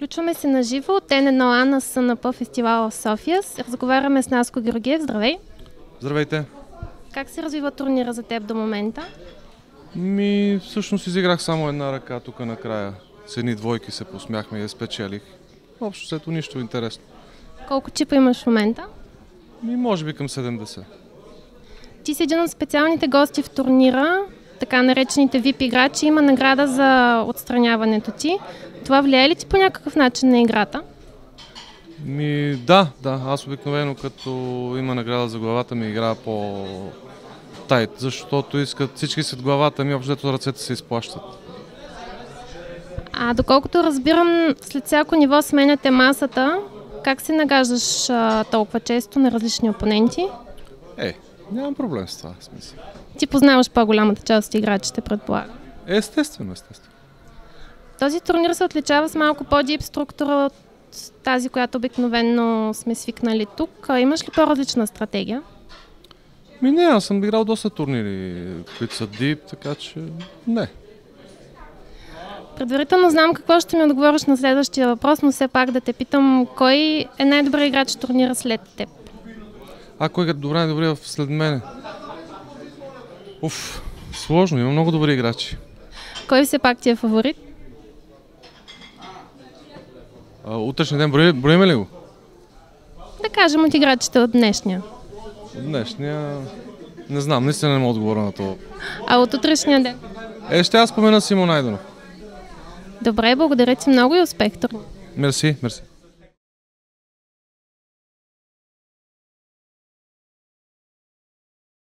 Включваме се на живо от N1A на СНП фестивала в София. Разговаряме с Наско Георгиев. Здравей! Здравейте! Как се развива турнира за теб до момента? Ми, всъщност изиграх само една ръка тук накрая. С едни двойки се посмяхме и я спечелих. Общо сето нищо интересно. Колко чипа имаш в момента? Ми, може би към 70. Ти си един от специалните гости в турнира, така наречените VIP играчи. Има награда за отстраняването ти. Това влияе ли ти по някакъв начин на играта? Ми, да, да. Аз обикновено като има награда за главата ми играя по тайт, защото искат всички след главата ми, общо ръцете се изплащат. А доколкото разбирам, след всяко ниво сменяте масата. Как се нагаждаш а, толкова често на различни опоненти? Е, нямам проблем с това, смисъл. Ти познаваш по-голямата част от играчите, предполагам. Естествено, естествено. Този турнир се отличава с малко по-дип структура от тази, която обикновено сме свикнали тук. Имаш ли по-различна стратегия? Ми не, аз съм играл доста турнири, които са дип, така че не. Предварително знам какво ще ми отговориш на следващия въпрос, но все пак да те питам, кой е най-добър играч в турнира след теб? А кой е добре, добре след мене? Уф, сложно, има много добри играчи. Кой все пак ти е фаворит? А, утрешния ден брои, броиме ли го? Да кажем от играчите от днешния. От днешния... Не знам, наистина не мога отговоря на това. А от утрешния ден? Е, ще аз спомена Симон Найденов. Добре, благодаря ти много и успех. Мерси, мерси.